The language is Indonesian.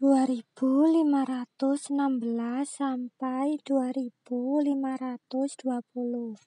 dua ribu lima ratus enam belas sampai dua ribu lima ratus dua puluh.